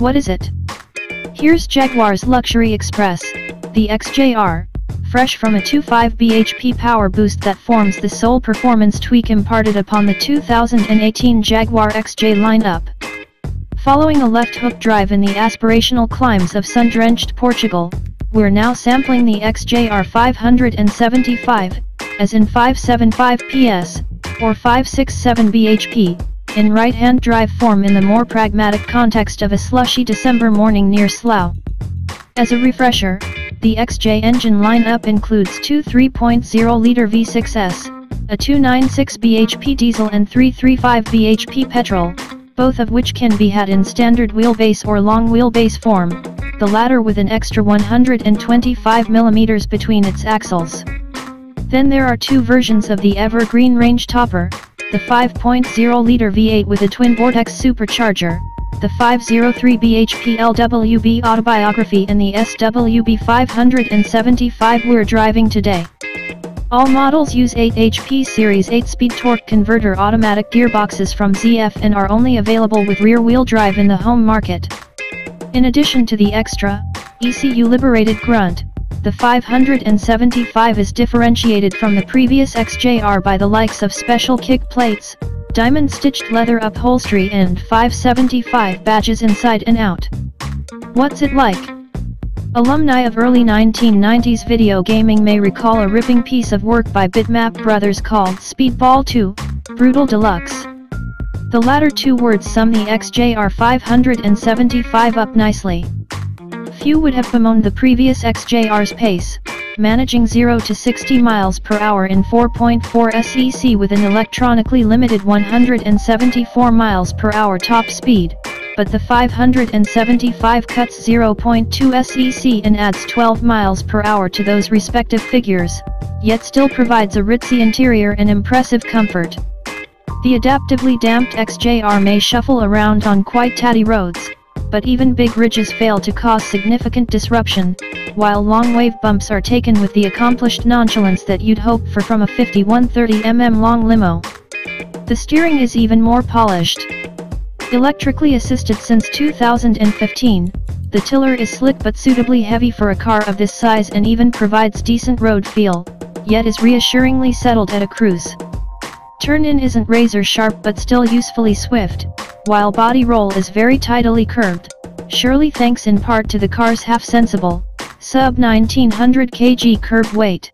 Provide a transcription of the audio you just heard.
What is it? Here's Jaguar's Luxury Express, the XJR, fresh from a 2.5 bhp power boost that forms the sole performance tweak imparted upon the 2018 Jaguar XJ lineup. Following a left hook drive in the aspirational climes of sun-drenched Portugal, we're now sampling the XJR 575, as in 575 PS, or 567 bhp, in right-hand drive form in the more pragmatic context of a slushy December morning near Slough. As a refresher, the XJ engine lineup includes two 3.0-liter V6s, a 296 bhp diesel and 335 bhp petrol, both of which can be had in standard wheelbase or long wheelbase form, the latter with an extra 125mm between its axles. Then there are two versions of the Evergreen range topper, the 5.0-liter V8 with a twin vortex supercharger, the 503 bhp LWB autobiography and the SWB 575 we're driving today. All models use 8 HP Series 8-speed torque converter automatic gearboxes from ZF and are only available with rear-wheel drive in the home market. In addition to the extra, ECU liberated grunt, the 575 is differentiated from the previous XJR by the likes of special kick plates, diamond-stitched leather upholstery and 575 badges inside and out. What's it like? Alumni of early 1990s video gaming may recall a ripping piece of work by Bitmap Brothers called Speedball 2, Brutal Deluxe. The latter two words sum the XJR 575 up nicely. Few would have bemoaned the previous XJR's pace, managing 0 to 60 miles per hour in 4.4 SEC with an electronically limited 174 miles per hour top speed but the 575 cuts 0.2 SEC and adds 12 miles per hour to those respective figures, yet still provides a ritzy interior and impressive comfort. The adaptively damped XJR may shuffle around on quite tatty roads, but even big ridges fail to cause significant disruption, while long wave bumps are taken with the accomplished nonchalance that you'd hope for from a 5130mm long limo. The steering is even more polished, Electrically assisted since 2015, the tiller is slick but suitably heavy for a car of this size and even provides decent road feel, yet is reassuringly settled at a cruise. Turn-in isn't razor sharp but still usefully swift, while body roll is very tidily curved, surely thanks in part to the car's half-sensible, sub 1900 kg curb weight.